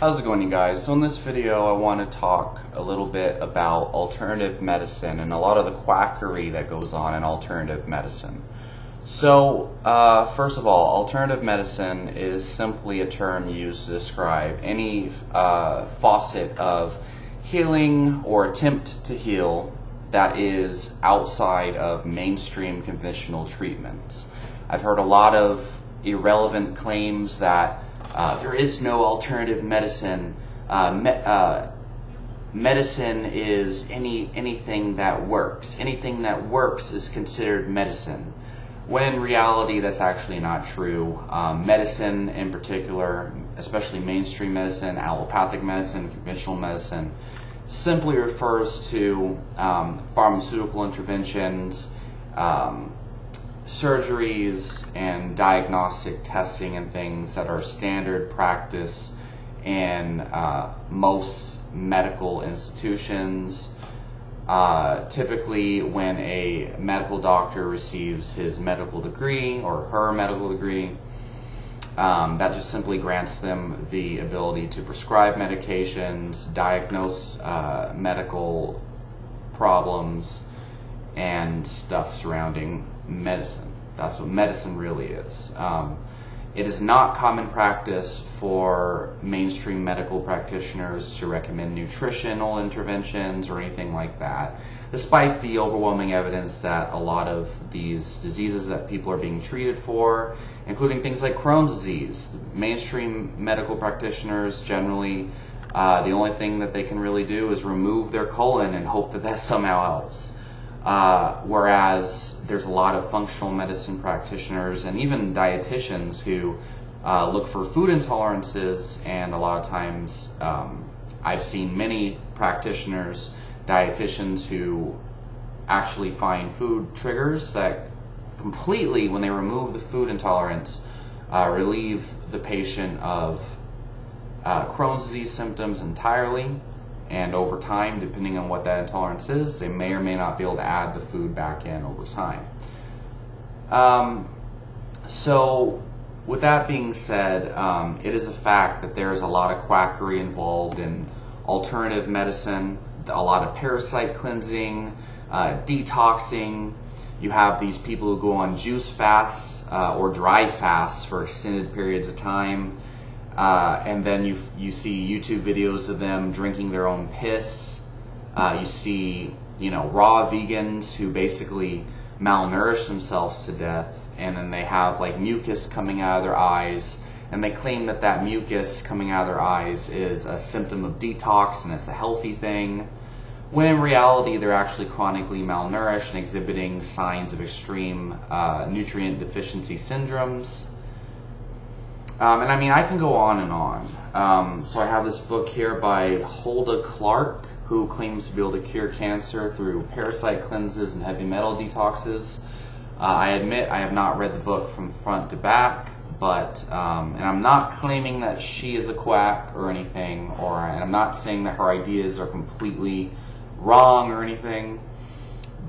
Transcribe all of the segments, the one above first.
How's it going you guys? So in this video I want to talk a little bit about alternative medicine and a lot of the quackery that goes on in alternative medicine. So uh, first of all, alternative medicine is simply a term used to describe any uh, faucet of healing or attempt to heal that is outside of mainstream conventional treatments. I've heard a lot of irrelevant claims that uh, there is no alternative medicine. Uh, me, uh, medicine is any anything that works. Anything that works is considered medicine. When in reality, that's actually not true. Um, medicine, in particular, especially mainstream medicine, allopathic medicine, conventional medicine, simply refers to um, pharmaceutical interventions. Um, surgeries and diagnostic testing and things that are standard practice in uh, most medical institutions. Uh, typically, when a medical doctor receives his medical degree or her medical degree, um, that just simply grants them the ability to prescribe medications, diagnose uh, medical problems, and stuff surrounding medicine. That's what medicine really is. Um, it is not common practice for mainstream medical practitioners to recommend nutritional interventions or anything like that, despite the overwhelming evidence that a lot of these diseases that people are being treated for, including things like Crohn's disease, mainstream medical practitioners generally, uh, the only thing that they can really do is remove their colon and hope that that somehow helps. Uh, whereas there's a lot of functional medicine practitioners and even dietitians who uh, look for food intolerances, and a lot of times um, I've seen many practitioners, dietitians who actually find food triggers that completely, when they remove the food intolerance, uh, relieve the patient of uh, Crohn's disease symptoms entirely and over time, depending on what that intolerance is, they may or may not be able to add the food back in over time. Um, so, with that being said, um, it is a fact that there is a lot of quackery involved in alternative medicine, a lot of parasite cleansing, uh, detoxing. You have these people who go on juice fasts uh, or dry fasts for extended periods of time. Uh, and then you you see YouTube videos of them drinking their own piss. Uh, you see you know raw vegans who basically malnourish themselves to death, and then they have like mucus coming out of their eyes, and they claim that that mucus coming out of their eyes is a symptom of detox and it's a healthy thing. When in reality, they're actually chronically malnourished and exhibiting signs of extreme uh, nutrient deficiency syndromes. Um, and I mean, I can go on and on. Um, so I have this book here by Hulda Clark, who claims to be able to cure cancer through parasite cleanses and heavy metal detoxes. Uh, I admit I have not read the book from front to back, but um, and I'm not claiming that she is a quack or anything, or and I'm not saying that her ideas are completely wrong or anything.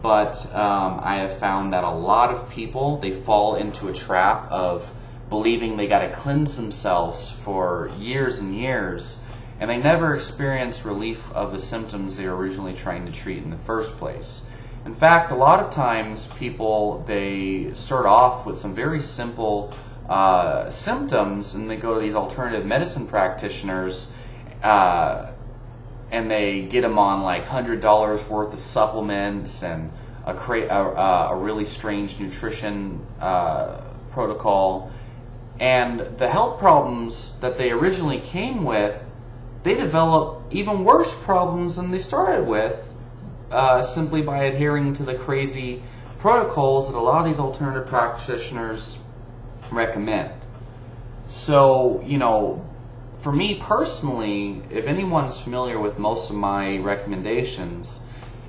But um, I have found that a lot of people they fall into a trap of believing they got to cleanse themselves for years and years, and they never experience relief of the symptoms they were originally trying to treat in the first place. In fact, a lot of times people they start off with some very simple uh, symptoms, and they go to these alternative medicine practitioners. Uh, and they get them on like hundred dollars worth of supplements and a, a, a really strange nutrition uh, protocol, and the health problems that they originally came with, they develop even worse problems than they started with uh, simply by adhering to the crazy protocols that a lot of these alternative practitioners recommend. So, you know, for me personally, if anyone's familiar with most of my recommendations,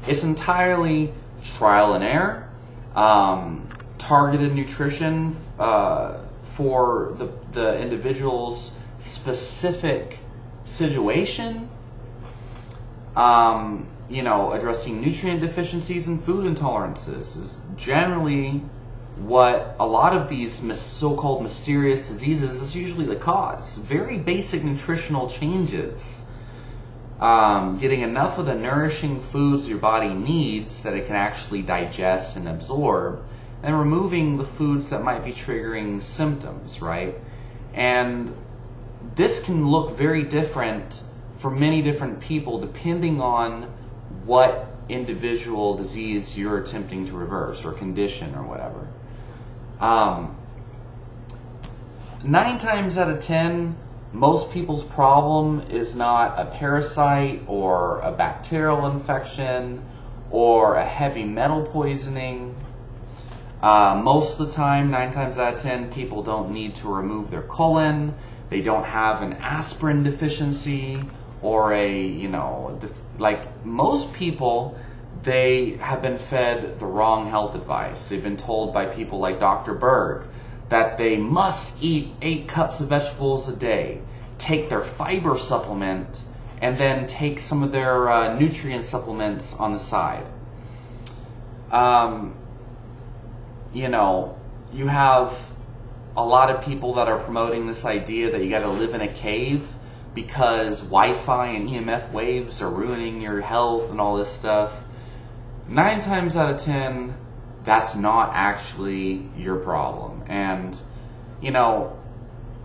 it's entirely trial and error, um, targeted nutrition, uh, for the, the individual's specific situation. Um, you know, addressing nutrient deficiencies and food intolerances is generally what a lot of these mis- so-called mysterious diseases is usually the cause. Very basic nutritional changes. Um, getting enough of the nourishing foods your body needs that it can actually digest and absorb, and removing the foods that might be triggering symptoms, right? And this can look very different for many different people depending on what individual disease you're attempting to reverse or condition or whatever. Um, nine times out of ten, most people's problem is not a parasite or a bacterial infection or a heavy metal poisoning. Uh, most of the time, nine times out of ten, people don't need to remove their colon. They don't have an aspirin deficiency or a, you know, like most people they have been fed the wrong health advice. They've been told by people like Dr. Berg that they must eat eight cups of vegetables a day, take their fiber supplement, and then take some of their uh, nutrient supplements on the side. Um, you know, you have a lot of people that are promoting this idea that you got to live in a cave because Wi-Fi and EMF waves are ruining your health and all this stuff nine times out of ten, that's not actually your problem. And, you know,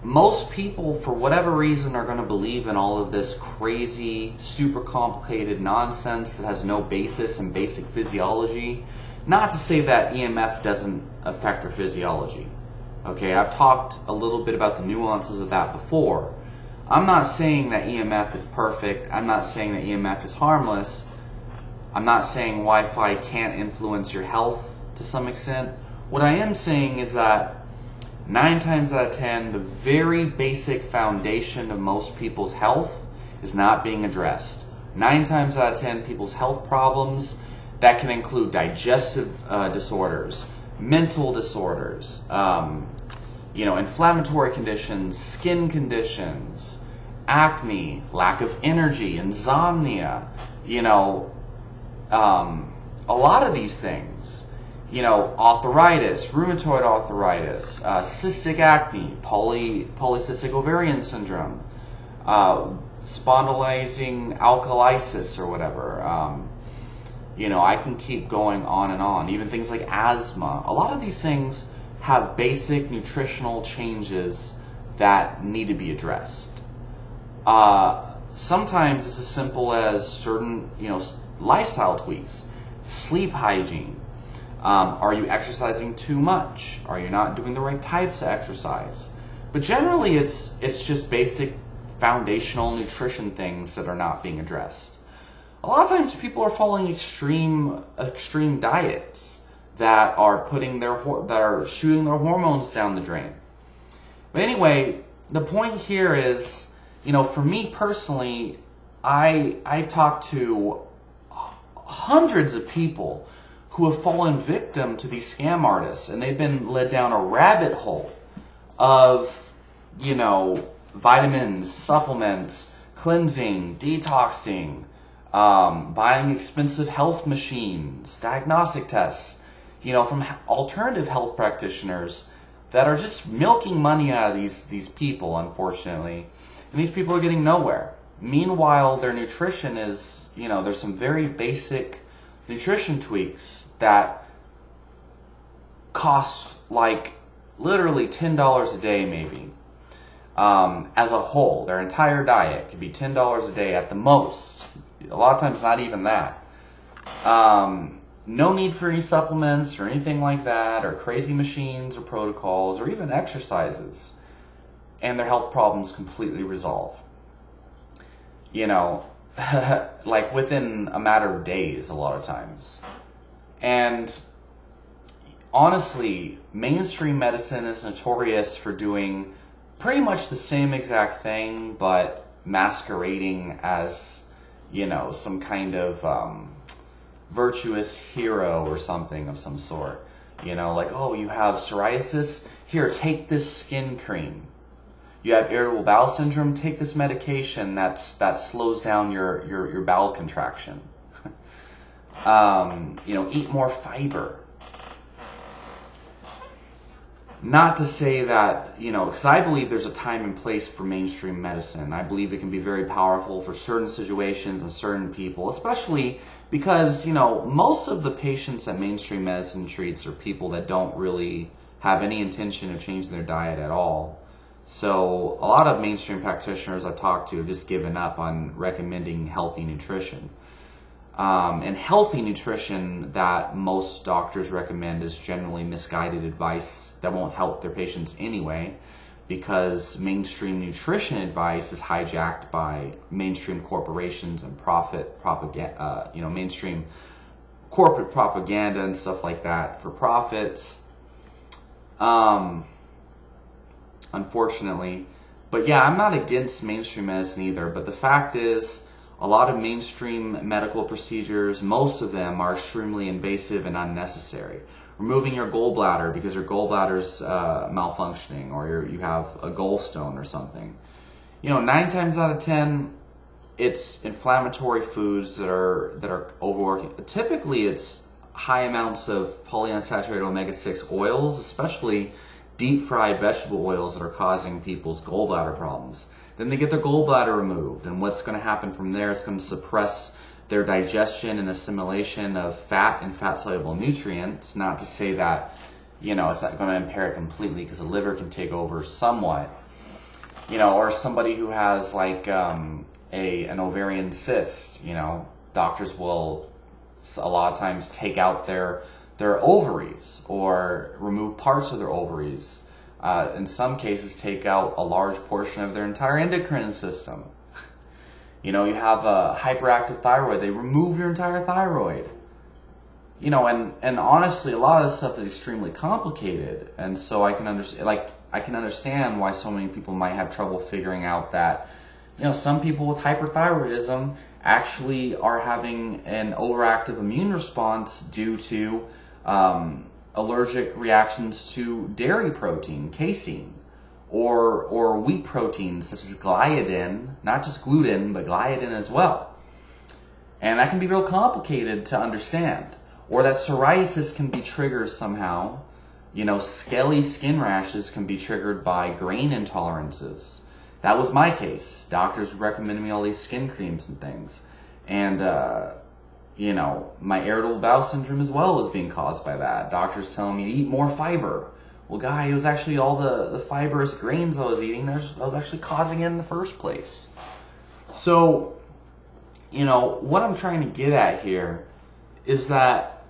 most people, for whatever reason, are going to believe in all of this crazy, super complicated nonsense that has no basis in basic physiology. Not to say that EMF doesn't affect our physiology. Okay, I've talked a little bit about the nuances of that before. I'm not saying that EMF is perfect. I'm not saying that EMF is harmless. I'm not saying Wi Fi can't influence your health to some extent. What I am saying is that nine times out of ten, the very basic foundation of most people's health is not being addressed. Nine times out of ten, people's health problems that can include digestive uh, disorders, mental disorders, um, you know, inflammatory conditions, skin conditions, acne, lack of energy, insomnia, you know, um, a lot of these things, you know, arthritis, rheumatoid arthritis, uh, cystic acne, poly, polycystic ovarian syndrome, uh, spondylizing alkalosis or whatever. Um, you know, I can keep going on and on. Even things like asthma. A lot of these things have basic nutritional changes that need to be addressed. Uh, sometimes it's as simple as certain, you know, lifestyle tweaks, sleep hygiene. Um, are you exercising too much? Are you not doing the right types of exercise? But generally, it's it's just basic foundational nutrition things that are not being addressed. A lot of times, people are following extreme extreme diets that are putting their that are shooting their hormones down the drain. But anyway, the point here is, you know, for me personally, I I've talked to hundreds of people who have fallen victim to these scam artists and they've been led down a rabbit hole of, you know, vitamins, supplements, cleansing, detoxing, um, buying expensive health machines, diagnostic tests, you know, from alternative health practitioners that are just milking money out of these, these people, unfortunately. And these people are getting nowhere. Meanwhile, their nutrition is, you know, there's some very basic nutrition tweaks that cost like literally $10 a day, maybe. Um, as a whole, their entire diet could be $10 a day at the most. A lot of times, not even that. Um, no need for any supplements or anything like that, or crazy machines or protocols, or even exercises. And their health problems completely resolve you know, like within a matter of days a lot of times. And honestly, mainstream medicine is notorious for doing pretty much the same exact thing, but masquerading as, you know, some kind of um, virtuous hero or something of some sort. You know, like, oh, you have psoriasis? Here, take this skin cream you have irritable bowel syndrome, take this medication that's that slows down your your, your bowel contraction. um, you know, eat more fiber. Not to say that, you know, because I believe there's a time and place for mainstream medicine. I believe it can be very powerful for certain situations and certain people, especially because, you know, most of the patients that mainstream medicine treats are people that don't really have any intention of changing their diet at all. So a lot of mainstream practitioners I've talked to have just given up on recommending healthy nutrition. Um, and healthy nutrition that most doctors recommend is generally misguided advice that won't help their patients anyway because mainstream nutrition advice is hijacked by mainstream corporations and profit propaganda, uh, you know, mainstream corporate propaganda and stuff like that for profits. Um, unfortunately, but yeah, I'm not against mainstream medicine either. But the fact is, a lot of mainstream medical procedures, most of them are extremely invasive and unnecessary. Removing your gallbladder because your gallbladder's uh, malfunctioning or you have a gallstone or something. You know, nine times out of ten, it's inflammatory foods that are that are overworking. Typically, it's high amounts of polyunsaturated omega-6 oils, especially deep fried vegetable oils that are causing people's gallbladder problems. Then they get their gallbladder removed, and what's going to happen from there is going to suppress their digestion and assimilation of fat and fat soluble nutrients. Not to say that, you know, it's not going to impair it completely because the liver can take over somewhat. You know, or somebody who has like um, a an ovarian cyst, you know, doctors will a lot of times take out their their ovaries or remove parts of their ovaries. Uh, in some cases, take out a large portion of their entire endocrine system. You know, you have a hyperactive thyroid, they remove your entire thyroid. You know, and, and honestly, a lot of this stuff is extremely complicated. And so I can understand, like, I can understand why so many people might have trouble figuring out that, you know, some people with hyperthyroidism actually are having an overactive immune response due to um, allergic reactions to dairy protein, casein, or, or wheat proteins such as gliadin, not just gluten, but gliadin as well. And that can be real complicated to understand. Or that psoriasis can be triggered somehow. You know, scaly skin rashes can be triggered by grain intolerances. That was my case. Doctors recommended me all these skin creams and things. And, uh, you know, my irritable bowel syndrome as well was being caused by that. Doctors telling me to eat more fiber. Well, guy, it was actually all the, the fibrous grains I was eating that was, was actually causing it in the first place. So, you know, what I'm trying to get at here is that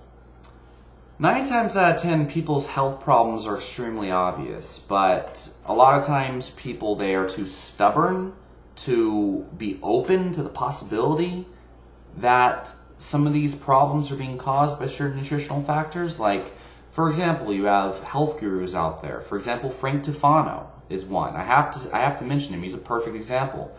nine times out of ten, people's health problems are extremely obvious, but a lot of times people, they are too stubborn to be open to the possibility that some of these problems are being caused by certain nutritional factors. Like, for example, you have health gurus out there. For example, Frank Tufano is one. I have to I have to mention him. He's a perfect example.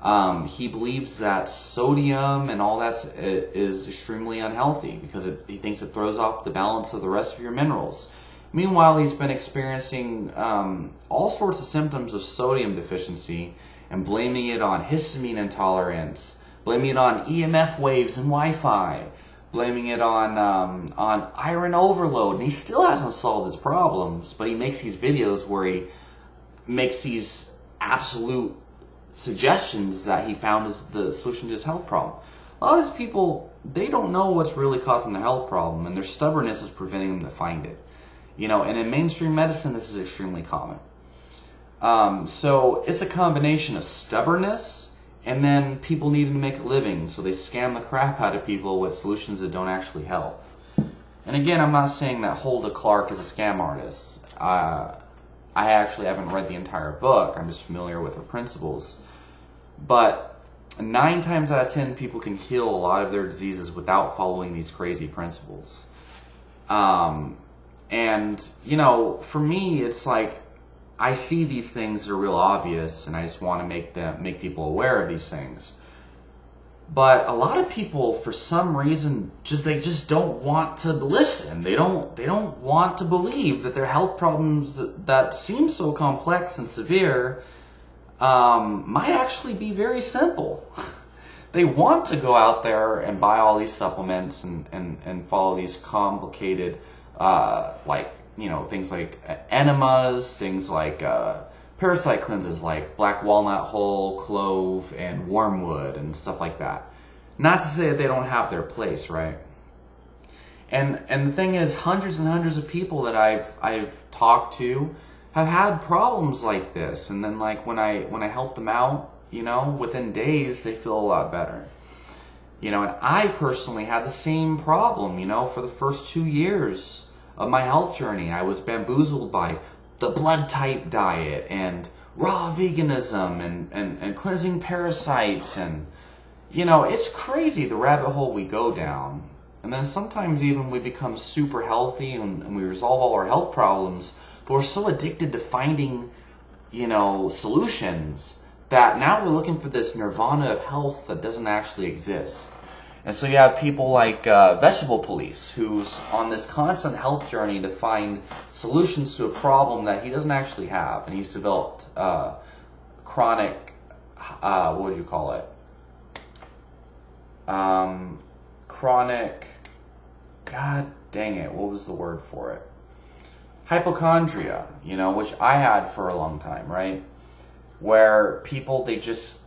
Um, he believes that sodium and all that is extremely unhealthy because it, he thinks it throws off the balance of the rest of your minerals. Meanwhile, he's been experiencing um, all sorts of symptoms of sodium deficiency and blaming it on histamine intolerance blaming it on EMF waves and Wi-Fi, blaming it on um, on iron overload, and he still hasn't solved his problems. But he makes these videos where he makes these absolute suggestions that he found is the solution to his health problem. A lot of these people they don't know what's really causing their health problem, and their stubbornness is preventing them to find it. You know, and in mainstream medicine, this is extremely common. Um, so it's a combination of stubbornness and then people needed to make a living, so they scam the crap out of people with solutions that don't actually help. And again, I'm not saying that Hulda Clark is a scam artist. Uh, I actually haven't read the entire book. I'm just familiar with her principles. But nine times out of ten, people can heal a lot of their diseases without following these crazy principles. Um, and, you know, for me, it's like I see these things are real obvious, and I just want to make them make people aware of these things. But a lot of people, for some reason, just they just don't want to listen. They don't they don't want to believe that their health problems that, that seem so complex and severe um, might actually be very simple. they want to go out there and buy all these supplements and, and, and follow these complicated uh, like you know, things like enemas, things like uh, parasite cleanses like black walnut hull, clove, and wormwood, and stuff like that. Not to say that they don't have their place, right? And and the thing is, hundreds and hundreds of people that I've I've talked to have had problems like this, and then like when I when I help them out, you know, within days they feel a lot better. You know, and I personally had the same problem, you know, for the first two years of my health journey. I was bamboozled by the blood type diet and raw veganism and, and, and cleansing parasites and you know, it's crazy the rabbit hole we go down. And then sometimes even we become super healthy and, and we resolve all our health problems, but we're so addicted to finding, you know, solutions that now we're looking for this nirvana of health that doesn't actually exist. And so you have people like uh, Vegetable Police, who's on this constant health journey to find solutions to a problem that he doesn't actually have. And he's developed uh, chronic, uh, what would you call it? Um, chronic, god dang it, what was the word for it? Hypochondria, you know, which I had for a long time, right? Where people, they just,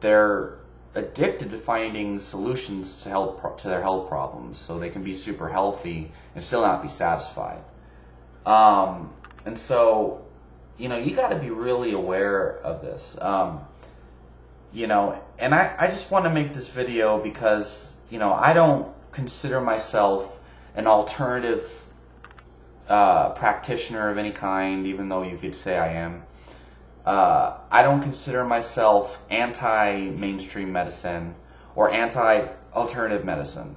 they're addicted to finding solutions to health to their health problems, so they can be super healthy and still not be satisfied. Um, and so, you know, you got to be really aware of this. Um, you know, and I, I just want to make this video because, you know, I don't consider myself an alternative uh, practitioner of any kind, even though you could say I am. Uh, I don't consider myself anti-mainstream medicine or anti-alternative medicine.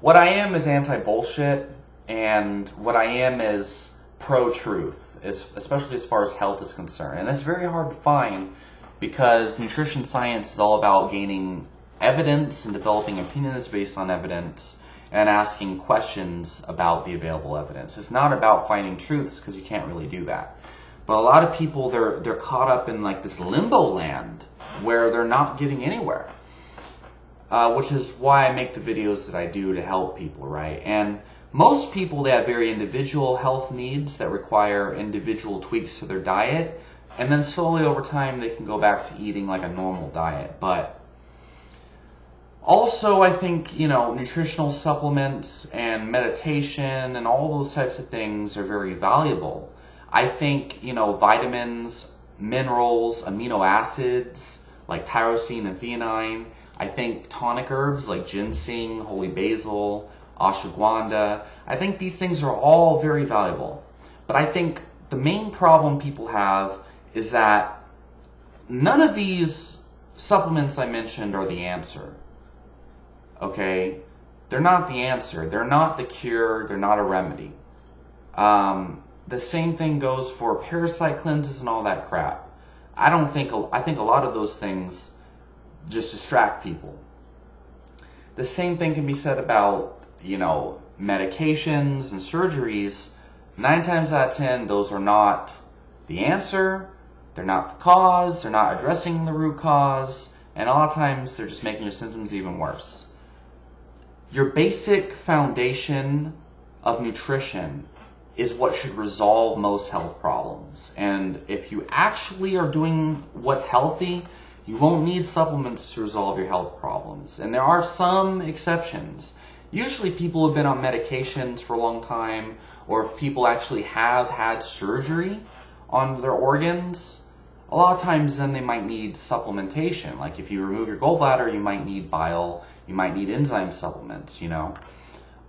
What I am is anti-bullshit, and what I am is pro-truth, especially as far as health is concerned. And it's very hard to find because nutrition science is all about gaining evidence and developing opinions based on evidence and asking questions about the available evidence. It's not about finding truths because you can't really do that. But a lot of people they're they're caught up in like this limbo land where they're not getting anywhere. Uh, which is why I make the videos that I do to help people, right? And most people they have very individual health needs that require individual tweaks to their diet, and then slowly over time they can go back to eating like a normal diet. But also, I think, you know, nutritional supplements and meditation and all those types of things are very valuable. I think, you know, vitamins, minerals, amino acids like tyrosine and theanine. I think tonic herbs like ginseng, holy basil, ashwagandha. I think these things are all very valuable. But I think the main problem people have is that none of these supplements I mentioned are the answer. Okay? They're not the answer. They're not the cure. They're not a remedy. Um, the same thing goes for parasite cleanses and all that crap. I don't think, I think a lot of those things just distract people. The same thing can be said about, you know, medications and surgeries. Nine times out of ten, those are not the answer. They're not the cause. They're not addressing the root cause. And a lot of times, they're just making your symptoms even worse. Your basic foundation of nutrition is what should resolve most health problems. And if you actually are doing what's healthy, you won't need supplements to resolve your health problems. And there are some exceptions. Usually people have been on medications for a long time, or if people actually have had surgery on their organs, a lot of times then they might need supplementation. Like if you remove your gallbladder, you might need bile, you might need enzyme supplements, you know.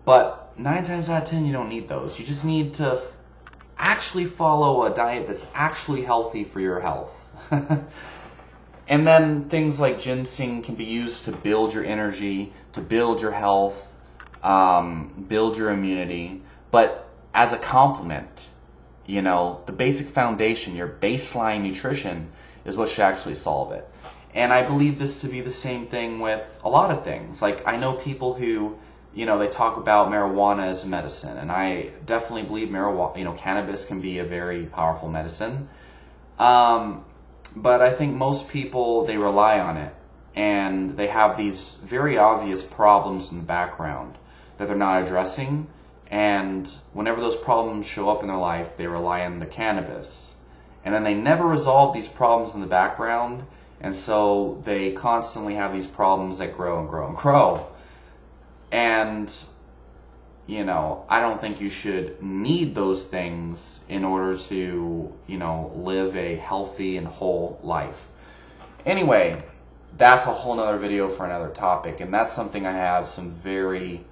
But nine times out of ten, you don't need those. You just need to actually follow a diet that's actually healthy for your health. and then things like ginseng can be used to build your energy, to build your health, um, build your immunity, but as a complement. You know, the basic foundation, your baseline nutrition, is what should actually solve it. And I believe this to be the same thing with a lot of things. Like, I know people who you know, they talk about marijuana as medicine, and I definitely believe marijuana, you know, cannabis can be a very powerful medicine. Um, but I think most people, they rely on it, and they have these very obvious problems in the background that they're not addressing, And whenever those problems show up in their life, they rely on the cannabis. And then they never resolve these problems in the background. And so they constantly have these problems that grow and grow and grow. And, you know, I don't think you should need those things in order to, you know, live a healthy and whole life. Anyway, that's a whole nother video for another topic. And that's something I have some very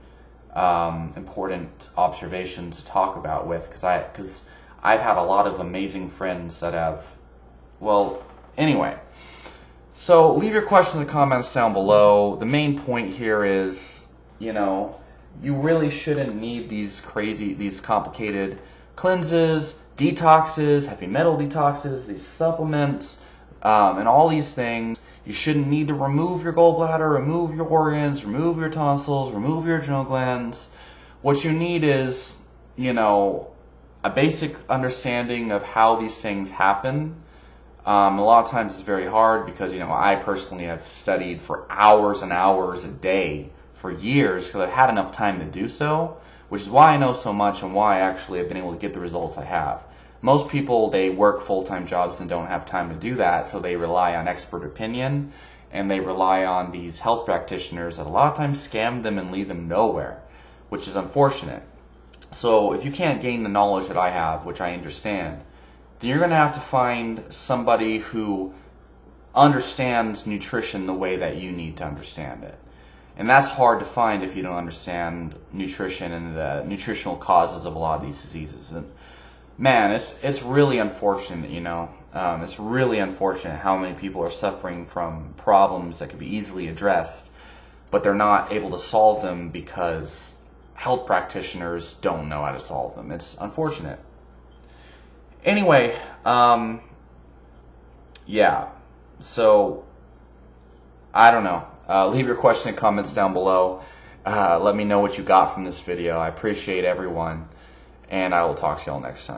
um, important observations to talk about with because I because I've had a lot of amazing friends that have well anyway so leave your questions in the comments down below the main point here is you know you really shouldn't need these crazy these complicated cleanses detoxes heavy metal detoxes these supplements um, and all these things you shouldn't need to remove your gallbladder, remove your organs, remove your tonsils, remove your adrenal glands. What you need is, you know, a basic understanding of how these things happen. Um, a lot of times it's very hard because, you know, I personally have studied for hours and hours a day for years because I've had enough time to do so, which is why I know so much and why I actually have been able to get the results I have. Most people they work full-time jobs and don't have time to do that so they rely on expert opinion and they rely on these health practitioners that a lot of times scam them and lead them nowhere which is unfortunate. So if you can't gain the knowledge that i have which i understand then you're going to have to find somebody who understands nutrition the way that you need to understand it and that's hard to find if you don't understand nutrition and the nutritional causes of a lot of these diseases and man, it's it's really unfortunate, you know. Um, it's really unfortunate how many people are suffering from problems that could be easily addressed, but they're not able to solve them because health practitioners don't know how to solve them. It's unfortunate. Anyway, um, yeah. So I don't know. Uh, leave your questions and comments down below. Uh, let me know what you got from this video. I appreciate everyone, and I will talk to y'all next time.